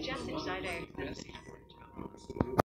Just inside a